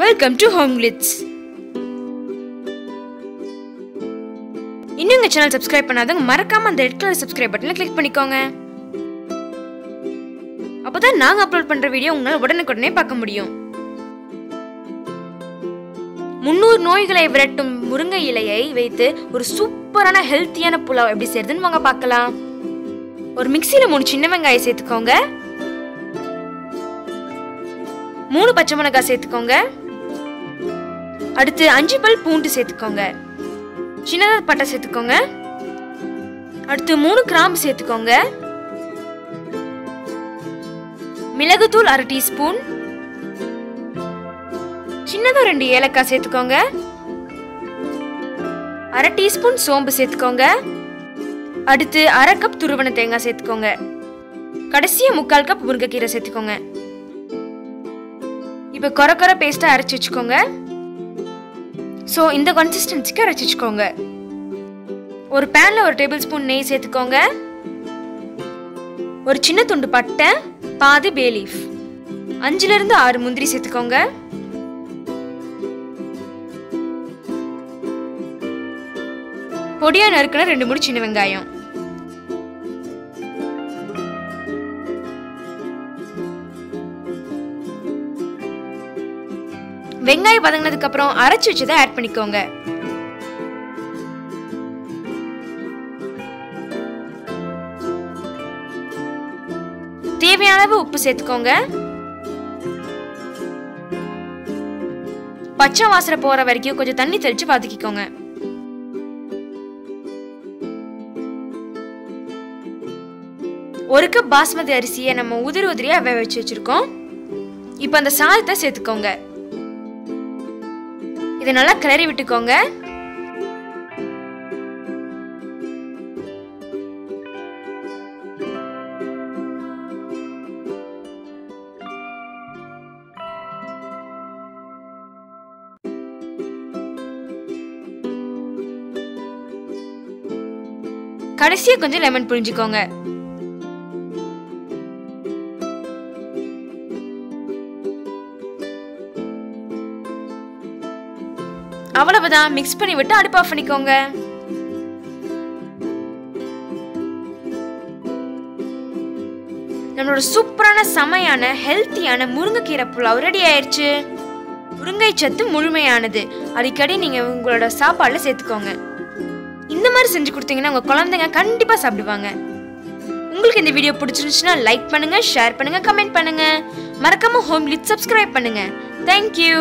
Welcome to home glitz இன்னும் எங்கள் channel subscribe பண்ணாதவங்க மறக்காம அந்த ரெட் கலர் சப்ஸ்கிரைப் பட்டனை கிளிக் பண்ணிக்கோங்க. அப்பதான் நாங்க அப்லோட் பண்ற வீடியோ உங்களால் உடனுக்குடனே பார்க்க முடியும். முன்னூறு நோய்களை விரட்டும் முருங்கை இலையை வைத்து ஒரு சூப்பரான ஹெல்த்தியான புலாவ் எப்படி செய்யறதுன்னு வாங்க பார்க்கலாம். ஒரு மிக்சியில மூணு சின்ன வெங்காயம் சேர்த்துக்கோங்க. மூணு பச்சை மிளகாய் சேர்த்துக்கோங்க. அடுத்து அஞ்சு பல் பூண்டு சேர்த்துக்கோங்க. சின்னதாக பட்டை சேர்த்துக்கோங்க. அடுத்து மூணு கிராம்பு சேர்த்துக்கோங்க. மிளகுத்தூள் அரை டீஸ்பூன். சின்னதாக ரெண்டு ஏலக்காய் சேர்த்துக்கோங்க. அரை டீஸ்பூன் சோம்பு சேர்த்துக்கோங்க. அடுத்து அரை கப் துருவன தேங்காய் சேர்த்துக்கோங்க. கடைசியாக முக்கால் கப் முருங்கைக்கீரை சேர்த்துக்கோங்க. இப்போ கொர கொர பேஸ்ட்டாக அரைச்சி வச்சுக்கோங்க. ஸோ இந்த கன்சிஸ்டன்சிக்கு அரைச்சி ஒரு பேனில் ஒரு டேபிள் ஸ்பூன் நெய் சேர்த்துக்கோங்க. ஒரு சின்ன துண்டு பட்டை பாதி பேலீஃப் அஞ்சுலேருந்து ஆறு முந்திரி சேர்த்துக்கோங்க. பொடியா நறுக்கின ரெண்டு மூணு சின்ன வெங்காயம். வெங்காயம் வதங்கினதுக்கு அப்புறம் அரைச்சு வச்சதை ஆட் பண்ணிக்கோங்க. தேவையான அளவு உப்பு சேர்த்துக்கோங்க. பச்சை வாசனை போற வரைக்கும் கொஞ்சம் தண்ணி தெளிச்சு வதக்கிக்கோங்க. ஒரு கப் பாஸ்மதி அரிசியை நம்ம உதிரி உதிரியா வேக வச்சு வச்சிருக்கோம். இப்போ அந்த சாதத்தை சேர்த்துக்கோங்க. இதை நல்லா கிளறி விட்டுக்கோங்க. கடைசியாக கொஞ்சம் லெமன் புழிஞ்சுக்கோங்க. அவ்வளவுதான். மிக்ஸ் பண்ணி விட்டு அடுப்பு ஆஃப் பண்ணிக்கோங்க. நம்மளோட சூப்பரான செமையான ஹெல்த்தியான முருங்கைக்கீரை புலாவ் ரெடி ஆயிடுச்சு முருங்கை சத்து முழுமையானது. அடிக்கடி நீங்க உங்களோட சாப்பாடுல சேர்த்துக்கோங்க. இந்த மாதிரி செஞ்சு கொடுத்தீங்கன்னா உங்க குழந்தைங்க கண்டிப்பா சாப்பிடுவாங்க. உங்களுக்கு இந்த வீடியோ பிடிச்சிருந்துச்சுன்னா லைக் பண்ணுங்க ஷேர் பண்ணுங்க கமெண்ட் பண்ணுங்க. மறக்காம ஹோம் லிட் சப்ஸ்கிரைப் பண்ணுங்க. Thank you